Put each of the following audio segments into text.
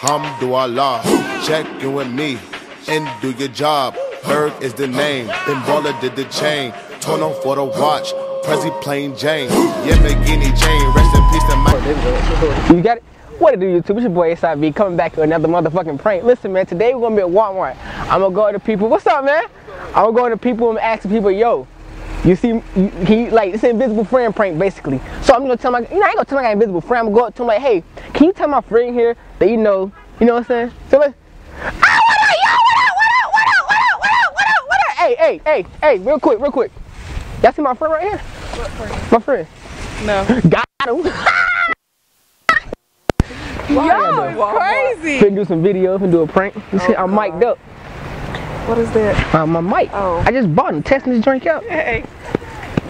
Hamdulillah, check in with me and do your job. Berg is the name, then Baller did the chain. Turn on for the watch, Prezi plain Jane. Yeah, McGinney Jane, rest in peace to my. You got it? What it do, YouTube? It's your boy SIV coming back with another motherfucking prank. Listen, man, today we're gonna be at Walmart. I'm gonna go to people. What's up, man? I'm gonna go to people and ask people, yo, you see, he like it's an invisible friend prank basically. So I'm gonna tell my, you know, I ain't gonna tell my invisible friend. I'm gonna go up to him like, hey, can you tell my friend here that you know, you know what I'm saying? So like, ah, what up, yo, what up, what up, what up, what up, what up, what up, what up? Hey, hey, hey, hey, real quick, real quick. Y'all see my friend right here? What friend? My friend. No. Got him. Yo, it's crazy. Finna do some videos and do a prank. You see, Oh, I'm mic'd up. What is that? Uh, my mic. Oh. I just bought him, testing this drink out. Hey,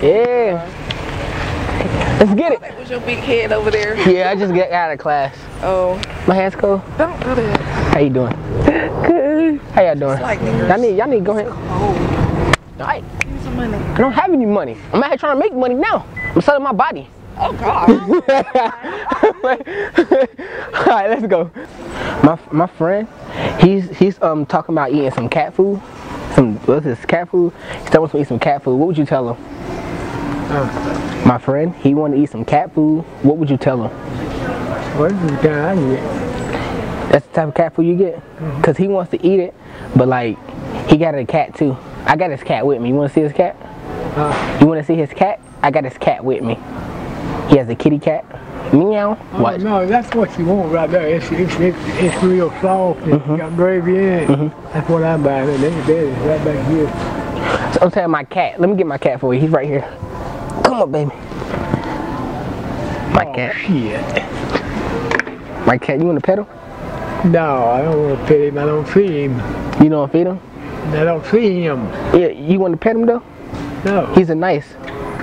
Yeah. Let's get it. with your big head over there. Yeah, I just got out of class. Oh, My hands cold. don't do that. How you doing? Good. How y'all doing? like. Y'all need, y'all need to go ahead. All right. Give me some money. I don't have any money. I'm out here trying to make money now. I'm selling my body. Oh God. All right, let's go. My my friend, he's he's um talking about eating some cat food. Some what's this cat food? He's telling us to eat some cat food. What would you tell him? My friend, he want to eat some cat food. What would you tell him? What is this guy I get? That's the type of cat food you get. Cause he wants to eat it, but like he got a cat too. I got his cat with me. You want to see his cat? Uh, You want to see his cat? I got his cat with me. He has a kitty cat. Meow. oh, What? no, that's what you want right there. It's it's it's, it's real soft. and Mm-hmm. It's got gravy in it. That's what I'm buying. And that, that is right back here. So I'm telling my cat. Let me get my cat for you. He's right here. Come on, baby. My Oh, cat. shit. My cat. You want to pet him? No, I don't want to pet him. I don't feed him. You don't feed him? I don't feed him. Yeah. You want to pet him though? No. He's a nice.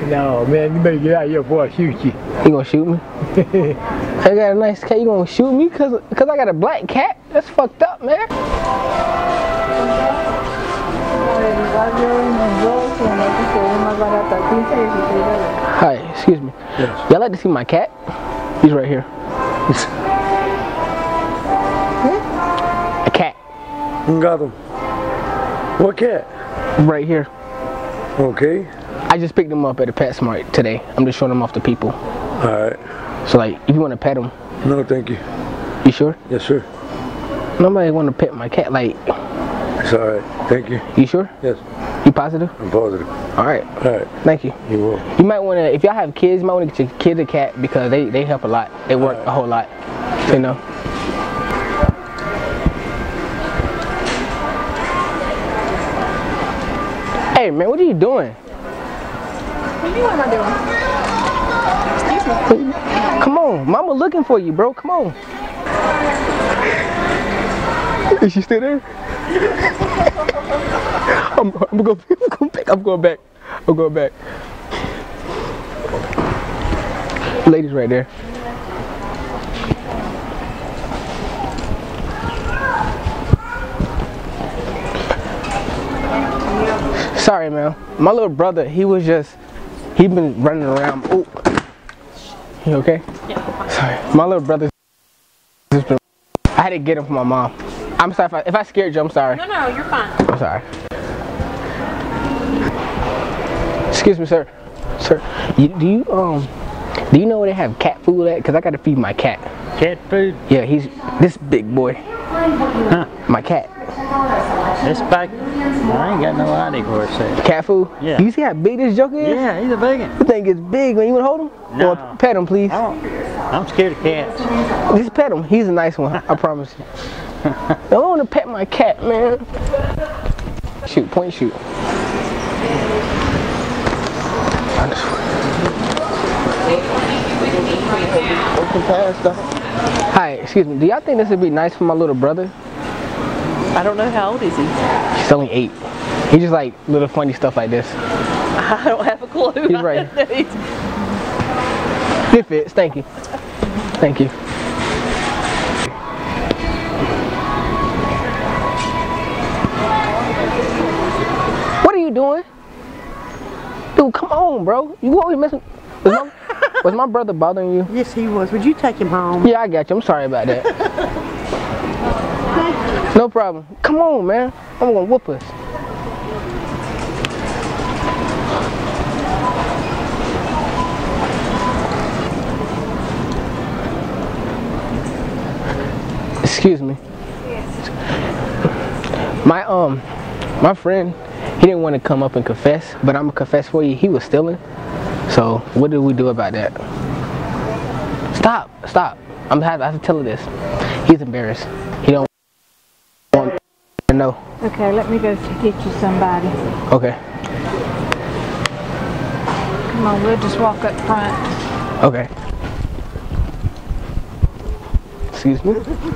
No, man, you better get out of here before I shoot you. He gonna shoot me? I got a nice cat. You gonna shoot me? Cause, Cause I got a black cat? That's fucked up, man. Hi. Excuse me. Yes. Y'all like to see my cat? He's right here. Hmm? A cat. Got him. What cat? Right here. Okay. I just picked them up at a PetSmart today. I'm just showing them off to people. All right. So like, if you want to pet them. No, thank you. you sure? Yes, sir. Nobody want to pet my cat. Like, It's all right. Thank you. you sure? Yes, You positive? I'm positive. All right. All right. Thank you. You will. You might want to, if y'all have kids, you might want to get your kid a cat because they, they help a lot. They work a whole lot. You know? Hey man, what are you doing? Come on, mama looking for you, bro. Come on. Is she still there? I'm, I'm, going, I'm going back. I'm going back. I'm going back. Ladies right there. Sorry, man. My little brother, he was just, he been running around. Oh, you okay? Yeah. Sorry, my little brother. just been- I had to get him from my mom. I'm sorry if I, if I scared you. I'm sorry. No, no, you're fine. I'm sorry. Excuse me, sir. Sir, you, do you um, do you know where they have cat food at? Cause I gotta feed my cat. Cat food? Yeah, he's this big boy. Huh. My cat. This back, I ain't got no idea where it's at. Cat food. Yeah. You see how big this joker is? Yeah, he's a big one. The thing is big. Man, you wanna hold him? No. Or pet him, please. I don't, I'm scared of cats. Just pet him. He's a nice one. I promise you. I don't want to pet my cat, man. Shoot, point shoot. I just- Open pass, though. Hi, excuse me. Do y'all think this would be nice for my little brother? I don't know how old is he. He's only eight. He just like little funny stuff like this. I don't have a clue. He's right. He's- It fits. Thank you. Thank you. What are you doing? Dude, come on, bro. You always messing. Was my, was my brother bothering you? Yes, he was. Would you take him home? Yeah, I got you. I'm sorry about that. No problem. Come on, man. I'm gonna whoop us. Excuse me. My um, my friend, he didn't want to come up and confess, but I'm gonna confess for you. He was stealing. So what do we do about that? Stop, stop. I'm have, I have to tell her this. He's embarrassed. He don't know. Okay, let me go get you somebody. Okay, Come on, we'll just walk up front. okay. Excuse me.